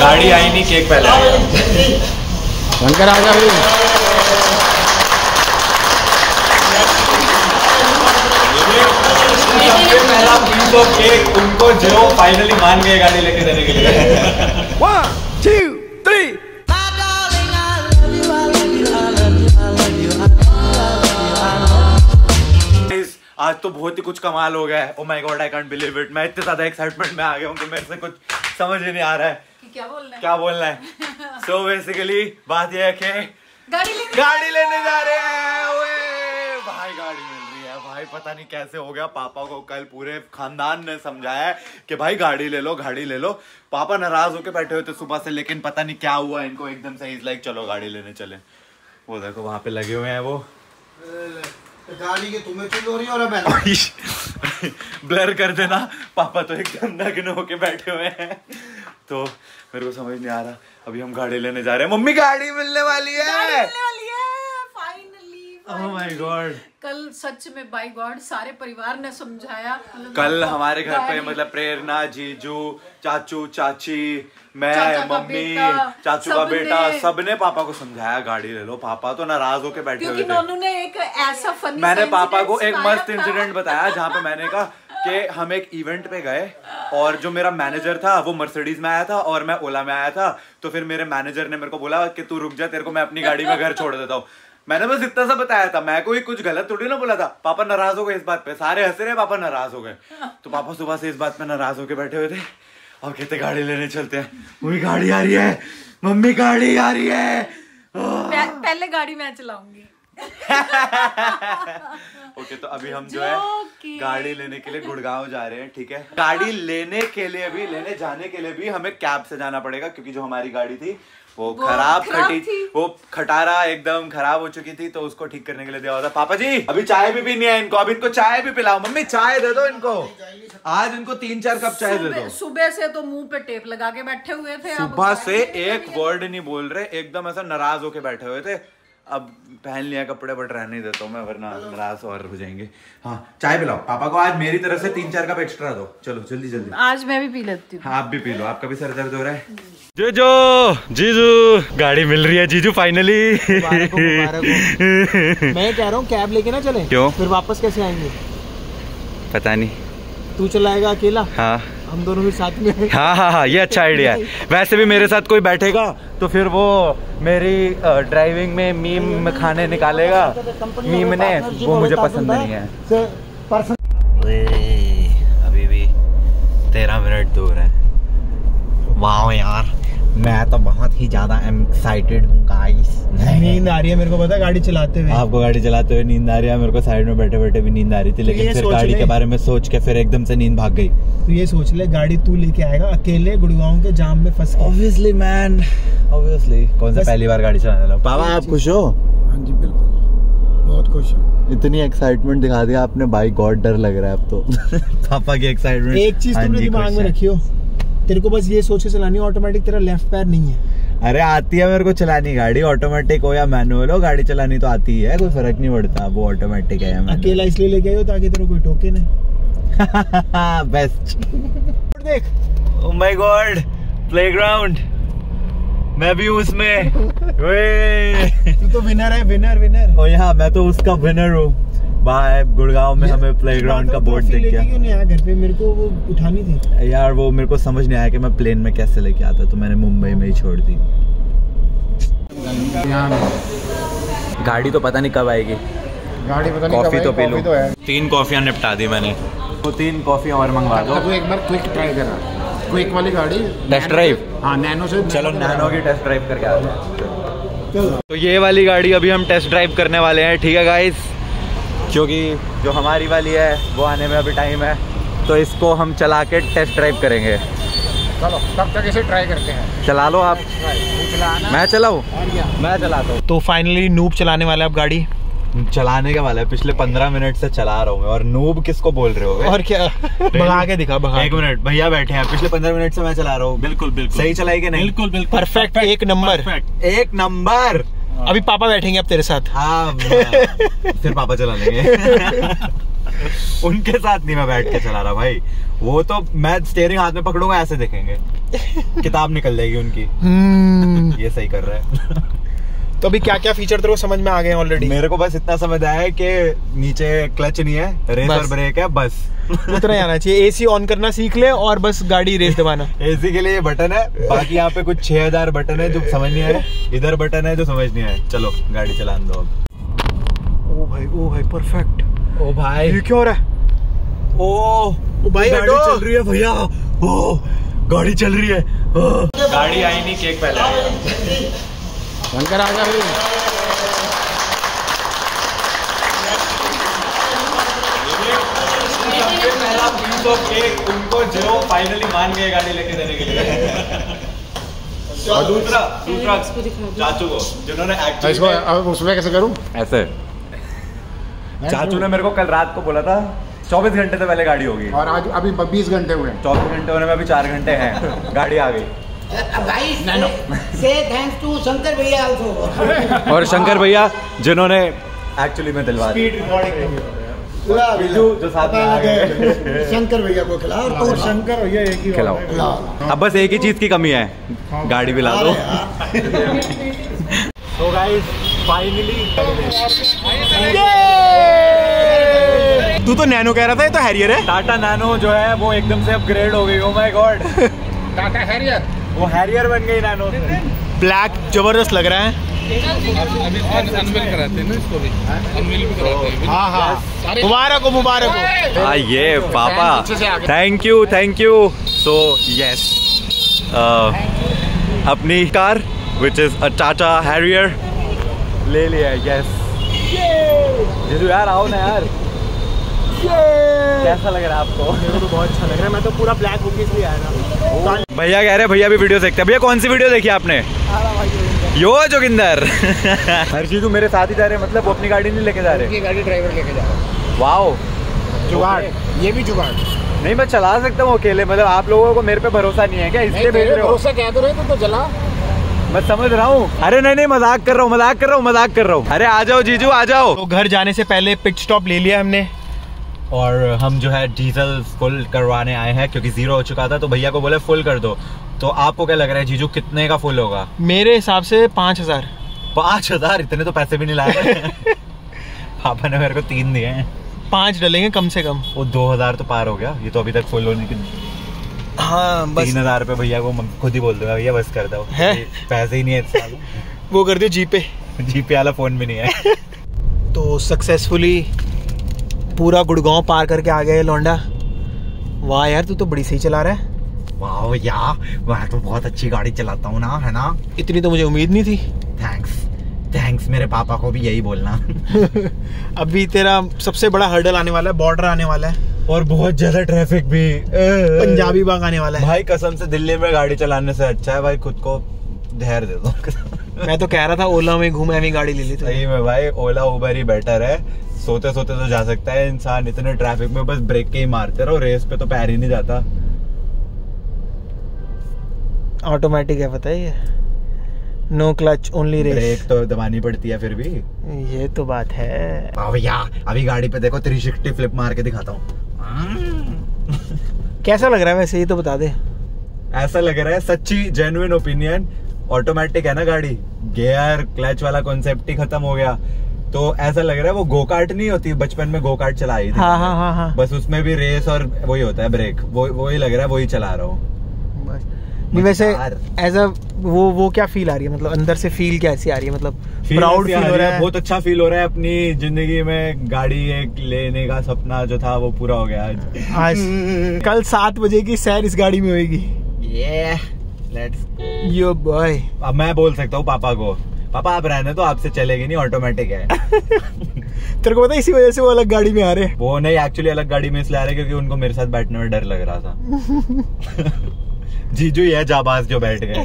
गाड़ी आई नहीं केक पहले बनकर आ जा भाई सबसे पहला पीस केक उनको जो फाइनली मान गए गाड़ी लेके देने के लिए। वन टू थ्री आज तो बहुत ही कुछ कमाल हो गया है। ओ my God I can't believe it मैं इतने ज़्यादा एक्साइटमेंट में आ गया हूँ कि मेरे से कुछ समझ ही नहीं आ रहा है। क्या बोलना है? क्या बोलना है? सो बेसिकली बात यह है कि गाड़ी लेके गाड़ी लेने जा रहे हैं भाई गाड़ी मिल रही है भाई पता नहीं कैसे हो गया। पापा को कल पूरे खानदान ने समझाया कि भाई गाड़ी ले लो गाड़ी ले लो। पापा नाराज़ होके बैठे हुए थे सुबह से लेकिन पता नहीं क्या हुआ इनको एकदम से। इज़ लाइक चलो गाड़ी लेने चले। वो देखो वहाँ पे लगे हुए हैं वो। गाड़ी के तुम्हें चुल हो रही है और ब्लर कर देना। पापा तो एकदम नग्न होके बैठे हुए हैं। तो मेरे को समझ नहीं आ रहा। अभी हम गाड़ी लेने जा रहे हैं। मम्मी गाड़ी मिलने वाली है। मिलने वाली है। Finally Oh my God. कल सच में बाय गॉड सारे परिवार ने समझाया। मतलब कल हमारे घर पे मतलब प्रेरणा जीजू चाचू चाची मैं मम्मी चाचू का बेटा सबने पापा को समझाया गाड़ी ले लो। पापा तो नाराज़ होके बैठे हुए थे। ने एक ऐसा फनी मैंने पापा को एक मस्त इंसिडेंट बताया जहाँ पे मैंने कहा कि हम एक इवेंट पे गए और जो मेरा मैनेजर था, वो मर्सिडीज में आया था और मैं ओला में आया था। तो फिर मेरे मैनेजर ने मेरे को बोला कि तू रुक जा, तेरे को मैं अपनी गाड़ी में घर छोड़ देता हूँ। मैंने बस इतना सा बताया था, मैं कोई कुछ गलत थोड़ी ना बोला था। पापा नाराज़ हो गए इस बात पे, सारे हंस रहे पापा नाराज़ हो गए। तो पापा सुबह से इस बात पे नाराज़ होके बैठे हुए थे और कहते, गाड़ी लेने चलते हैं। वही गाड़ी आ रही है, मम्मी, गाड़ी आ रही है। पहले गाड़ी मैं चलाऊँगी। ओके तो अभी हम जो है गाड़ी लेने के लिए गुड़गांव जा रहे हैं ठीक है? गाड़ी लेने के लिए भी लेने जाने के लिए भी हमें कैब से जाना पड़ेगा क्योंकि जो हमारी गाड़ी थी वो वो खराब खराब खटी वो खटारा एकदम खराब हो चुकी थी तो उसको ठीक करने के लिए दिया हुआ था। पापा जी अभी चाय भी पीनी है इनको अभी इनको चाय भी पिलाओ। मम्मी चाय दे दो इनको। आज इनको तीन चार कप चाय दे दो। सुबह से तो मुँह पे टेप लगा के बैठे हुए थे सुबह से एक वर्ड नहीं बोल रहे एकदम ऐसा नाराज़ होके बैठे हुए थे। अब पहन लिया कपड़े बट रहने देता हूँ मैं वरना नाराज़ और हो जाएँगे। हाँ चाय पिलाओ। पापा को आज मेरी तरफ़ से तीन चार कप एक्स्ट्रा दो। चलो जल्दी जल्दी। आज मैं भी पी लेती हूँ। हाँ आप भी पी लो। आपका भी सर दर्द हो रहा है? जीजू जीजू गाड़ी मिल रही है जीजू फाइनली हो, मैं कह रहा हूँ कैब लेके ना चले? क्यों? फिर वापस कैसे आएँगे? पता नहीं। तू चलाएगा अकेला? हाँ। हम दोनों भी साथ में हाँ। हाँ हाँ ये अच्छा आइडिया है। वैसे भी मेरे साथ कोई बैठेगा तो फिर वो मेरी ड्राइविंग में मीम खाने निकालेगा। मीम ने वो मुझे पसंद नहीं है। अभी भी तेरह मिनट दूर है। वाह यार। मैं तो बहुत ही ज़्यादा एक्साइटेड हूँ गाइस नींद आ रही है मेरे को पता गाड़ी चलाते हुए। आपको गाड़ी चलाते हुए नींद आ रही है मेरे को साइड में बैठे बैठे भी नींद आ रही थी तो लेकिन फिर गाड़ी ले। के बारे में सोच के फिर एकदम से नींद भाग गई। तो ये सोच ले गाड़ी तू लेके आएगा अकेले गुड़गांव के जाम में फंस ऑब्वियसली मैन ऑब्वियसली कौन सा पहली बार गाड़ी चलाने लगा? पापा आप खुश हो? हाँ जी बिल्कुल। बहुत खुश हूँ। इतनी एक्साइटमेंट दिखा दिया आपने भाई गॉड डर लग रहा है अब तो। पापा की एक्साइटमेंट एक चीज़ तुमने दिमाग में रखी हो। तेरे को बस ये सोच के चलानी ऑटोमेटिक तेरा लेफ़्ट पैर नहीं है। अरे आती है मेरे को चलानी गाड़ी ऑटोमेटिक हो या मैनुअल हो गाड़ी चलानी तो आती है कोई फ़र्क नहीं पड़ता वो ऑटोमेटिक है अकेला इसलिए लेके आयो ताकि तेरे को कोई टोके नहीं बेस्ट देख। ओ माय गॉड प्लेग्राउंड मैं भी उसमें। तू तो विनर है विनर विनर ओ यहाँ मैं तो उसका विनर हूँ। बाहर गुड़गांव में हमें प्ले ग्राउंड का बोर्ड दिख गया क्यों नहीं आया घर पे? मेरे को वो उठानी थी। यार वो मेरे को समझ नहीं आया कि मैं प्लेन में कैसे लेके आता तो मैंने मुंबई में ही छोड़ दी। गाड़ी तो पता नहीं कब आएगी। गाड़ी पता कॉफ़ी तो पी लूँ। तीन कॉफियाँ निपटा दी मैंने। तो तीन कॉफियाँ और मंगवा दो। एक बार क्विक ट्राई करा। क्विक वाली गाड़ी। टेस्ट ड्राइव हाँ नैनो से चलो नैनो की टेस्ट ड्राइव करके आते हैं तो ये वाली गाड़ी अभी हम टेस्ट ड्राइव करने वाले हैं ठीक है गाइस क्योंकि जो हमारी वाली है वो आने में अभी टाइम है। तो इसको हम चला के टेस्ट ड्राइव करेंगे। चलो तब तक इसे ट्राई करते हैं। चला लो आप। मैं चलाऊं? मैं चलाता हूँ। तो फाइनली नूब चलाने वाला है अब गाड़ी? चलाने के वाला है पिछले पंद्रह मिनट से चला रहा हूँ और नूब किसको बोल रहे हो और क्या? भगा के दिखा भगा एक मिनट भैया बैठे हैं। पिछले पंद्रह मिनट से मैं चला रहा हूँ। बिल्कुल बिल्कुल। सही चलाई कि नहीं? बिल्कुल बिल्कुल। परफेक्ट एक नंबर एक नंबर अभी पापा बैठेंगे अब तेरे साथ। हाँ फिर पापा चला लेंगे। उनके साथ नहीं मैं बैठ के चला रहा भाई। वो तो मैं स्टेयरिंग हाथ में पकड़ूँगा ऐसे देखेंगे। किताब निकल जाएगी उनकी। हम्म। ये सही कर रहा है। तो अभी क्या क्या फीचर तेरे को समझ में आ गए ऑलरेडी मेरे को बस इतना समझ आया है कि नीचे क्लच नहीं है रेस और ब्रेक है बस। उतना ही आना चाहिए। एसी ऑन करना सीख ले और बस गाड़ी रेस दबाना। एसी के लिए बटन है बाकी यहाँ पे कुछ 6000 बटन है जो समझ नहीं आए। इधर बटन है जो समझ नहीं आए। चलो गाड़ी चला दो अब। ओ भाई ओ भाई परफेक्ट ओ भाई। ये क्या हो रहा है? ओ ओ भाई गाड़ी चल रही है भैया। ओ गाड़ी चल रही है। गाड़ी आई नहीं केक पहले आएगा बनकर आ जा पहला पीस ऑफ़ केक उनको जो फाइनली मान गए गाड़ी लेके देने के लिए और दूसरा दूसरा चाचू को जिन्होंने इसको एक्चुअली अब उसमें कैसे करूँ? ऐसे। चाचू ने मेरे को कल रात को बोला था चौबीस घंटे से पहले गाड़ी होगी। और आज अभी बीस घंटे हुए चौबीस घंटे होने में अभी चार घंटे हैं। गाड़ी आ गई। भाई से थैंक्स टू शंकर भैया आल्सो और शंकर भैया जिन्होंने एक्चुअली में दिलवा दी बिजू जो साथ में आ गए। शंकर भैया को खिलाओ तो शंकर भैया एक ही खिलाओ। अब बस एक ही चीज़ की कमी है। गाड़ी भी ला दो। तो गाइस फाइनली तू तो नैनो कह रहा था ये तो हैरियर है। टाटा नैनो जो है वो एकदम से अपग्रेड हो गई। Oh my God Tata Harrier. वो हैरियर बन गई नैनो। ब्लैक ज़बरदस्त लग रहा है। अभी अनविल कराते हैं ना इसको भी अनविल भी कराते हैं। हाँ हाँ मुबारक हो मुबारक हो। हाँ ये पापा। Thank you thank you so yes अपनी car which is a Tata Harrier ले लिया यस जीजू यार आओ ना यार। कैसा लग रहा है आपको? मेरे को तो बहुत अच्छा लग रहा है। मैं तो पूरा ब्लैक होके इसलिए आया था। भैया कह रहे हैं भैया भी वीडियो देखते हैं। भैया कौन सी वीडियो देखी आपने? यो जोगिंदर। हर चीजू मेरे साथ ही जा रहे हैं मतलब वो अपनी गाड़ी नहीं लेके जा रहे। गाड़ी ड्राइवर लेके जा रहा है। वाओ। जुगाड़। ये भी जुगाड़। नहीं मैं चला सकता हूँ अकेले मतलब आप लोगों को मेरे पे भरोसा नहीं है क्या? इसलिए भेज रहे हो। भरोसा कह तो रहे तो जला मैं समझ रहा हूँ। अरे नहीं नहीं मज़ाक कर रहा हूँ मज़ाक कर रहा हूँ मज़ाक कर रहा हूँ। अरे आ जाओ जीजू आ जाओ। तो घर जाने से पहले पिट स्टॉप ले लिया हमने। और हम जो है डीजल फुल करवाने आए हैं क्योंकि ज़ीरो हो चुका था तो भैया को बोले फुल कर दो। तो आपको क्या लग रहा है जीजू कितने का फुल होगा? मेरे हिसाब से पाँच हज़ार। पाँच हज़ार? इतने तो पैसे भी नहीं लाए। पापा ने मेरे को तीन दिए हैं। पाँच डलेंगे कम से कम। वो दो हज़ार तो पार हो गया। ये तो अभी तक फुल होने की हाँ बस। तीन हज़ार रुपये भैया को खुद ही बोल दूँगा भैया बस कर दो। है? पैसे ही नहीं है वो कर दियो जीपे जीपे वाला फ़ोन भी नहीं है। तो सक्सेसफुली पूरा गुड़गांव पार करके आ गए लौंडा। वाह यार तू तो बड़ी सही चला रहा है। वाह या मैं तो बहुत अच्छी गाड़ी चलाता हूँ ना है ना? इतनी तो मुझे उम्मीद नहीं थी। थैंक्स थैंक्स मेरे पापा को भी यही बोलना। अभी तेरा सबसे बड़ा हर्डल आने वाला है बॉर्डर आने वाला है। और बहुत ज़्यादा ट्रैफ़िक भी। पंजाबी बाग आने वाला है। भाई कसम से दिल्ली में गाड़ी चलाने से अच्छा है भाई खुद को धैर्य दे दो। मैं तो कह रहा था ओला में घूमे गाड़ी ले ली सही में भाई ओला उबर ही बेटर है। सोते सोते तो जा सकता है इंसान इतने ट्रैफ़िक में बस ब्रेक के ही मारते रहो रेस पे तो पैर ही नहीं जाता। ऑटोमेटिक है पता है ये? No clutch only race brake तो दबानी पड़ती है फिर भी। ये तो बात है। भैया अभी गाड़ी पे देखो 360 फ्लिप मार के दिखाता हूँ। कैसा लग रहा है वैसे ये तो बता दे। ऐसा लग रहा है सच्ची जेन्युइन ओपिनियन ऑटोमेटिक है ना गाड़ी? गियर क्लच वाला कॉन्सेप्ट ही खत्म हो गया। तो ऐसा लग रहा है वो गो कार्ट नहीं होती बचपन में गो कार्ट चलाई थी हाँ हाँ हाँ हाँ। बस उसमें भी रेस और वही होता है ब्रेक वो वही लग रहा है वही चला रहा हूँ। नहीं वैसे। एज अ वो वो क्या फील आ रही है? मतलब अंदर से फील कैसी आ रही है? मतलब प्राउड फील हो रहा है, है? बहुत अच्छा फील हो रहा है अपनी ज़िंदगी में। गाड़ी एक लेने का सपना जो था वो पूरा हो गया आज। आज। कल सात बजे की सैर इस गाड़ी में होगी ये लेट्स यो बॉय अब मैं बोल सकता हूँ पापा को। पापा आप रहने तो आपसे चलेगी नहीं ऑटोमेटिक है। तेरे को पता इसी वजह से वो अलग गाड़ी में आ रहे वो नहीं एक्चुअली अलग गाड़ी में इसलिए आ रहे क्योंकि उनको मेरे साथ बैठने में डर लग रहा था। जीजू ये है जाबाज जो बैठ गए।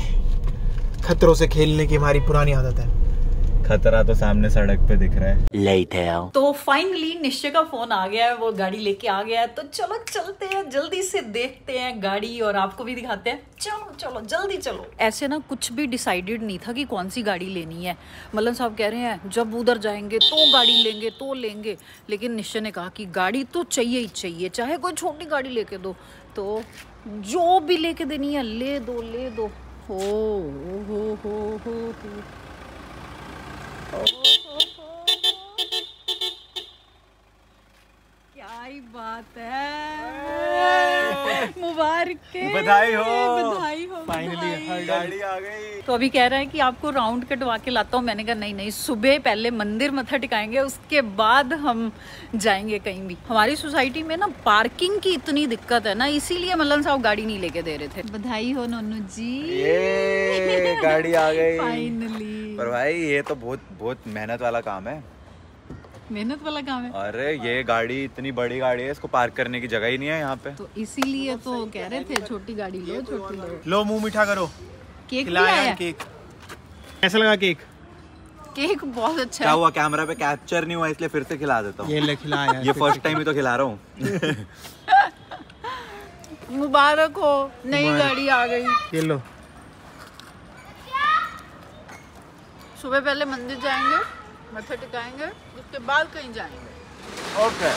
खतरों से खेलने की हमारी पुरानी आदत है। खतरा तो सामने सड़क पे दिख रहा है। तो फाइनली निश्चय का फ़ोन आ गया है वो गाड़ी लेके आ गया है। तो चलो चलते हैं जल्दी से देखते हैं गाड़ी और आपको भी दिखाते हैं। चलो चलो जल्दी चलो। ऐसे ना कुछ भी डिसाइडेड नहीं था कि कौन सी गाड़ी लेनी है। मल्लन साहब कह रहे हैं जब उधर जाएँगे तो गाड़ी लेंगे तो लेंगे। लेकिन निश्चय ने कहा कि गाड़ी तो चाहिए ही चाहिए चाहे कोई छोटी गाड़ी लेके दो। तो जो भी लेके देनी है ले दो ले दो। हो हो हो हो हो। क्या ही बात है मुबारक बधाई हो। बधाई हो। गाड़ी आ गई। तो अभी कह रहा है कि आपको राउंड कटवा के लाता हूँ। मैंने कहा नहीं नहीं सुबह पहले मंदिर मत्था टिकाएँगे उसके बाद हम जाएँगे कहीं भी। हमारी सोसाइटी में ना पार्किंग की इतनी दिक्कत है ना इसीलिए मल्लन साहब गाड़ी नहीं लेके दे रहे थे। बधाई हो नोनू जी। ये गाड़ी आ गई। फाइनली पर भाई ये तो बहुत बहुत मेहनत वाला काम है। मेहनत वाला काम है? अरे ये गाड़ी इतनी बड़ी गाड़ी है इसको पार्क करने की जगह ही नहीं है यहाँ पे। तो इसीलिए तो कह रहे थे छोटी गाड़ी लो छोटी लो। लो मुँह मीठा करो। केक खिलाया केक। कैसा लगा केक? केक बहुत अच्छा क्या हुआ कैमरा पे कैप्चर नहीं हुआ इसलिए फिर से खिला देता हूँ। ये ले खिलाया ये फ़र्स्ट टाइम ही तो खिला रहा हूँ। मुबारक हो नई गाड़ी आ गई। ये लो। सुबह पहले मंदिर जाएँगे मत्था टिकाएँगे उसके बाद कहीं जाएँगे। ओके